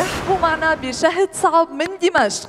رحبوا معنا بشهد صعب من دمشق.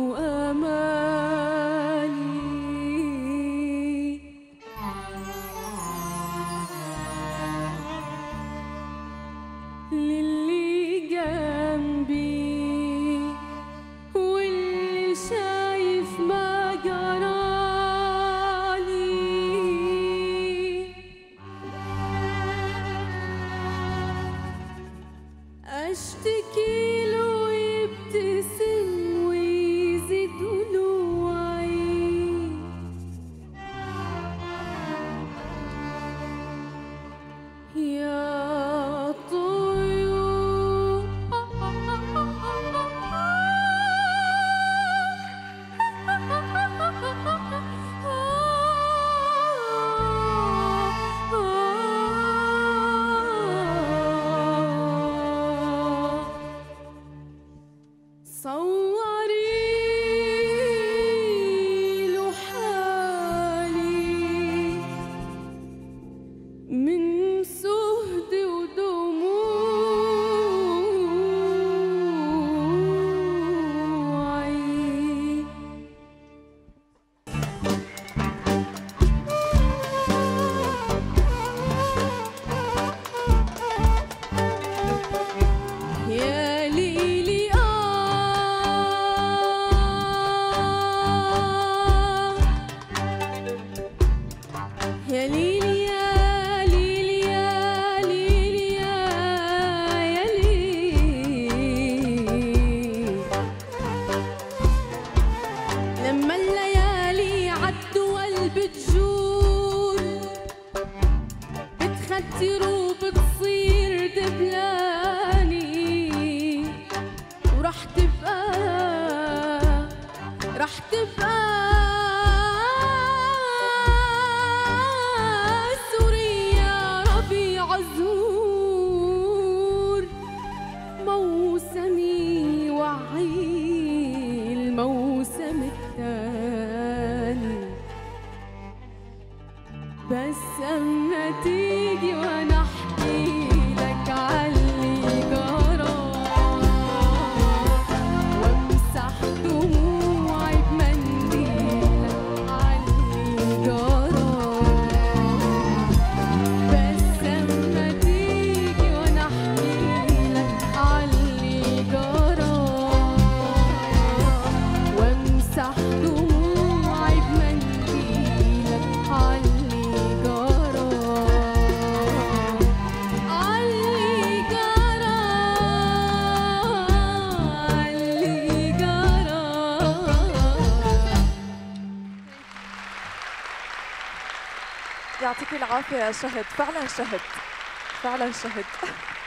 شايف ما جرالي أشتكي يا يا يا يا لما الليالي تجول بتختر وبتصير تبقى راح تبقى الموسم الثاني بس أما تيجي وأنا يعطيك العافية يا شهد. فعلا شهد. فعلا شهد.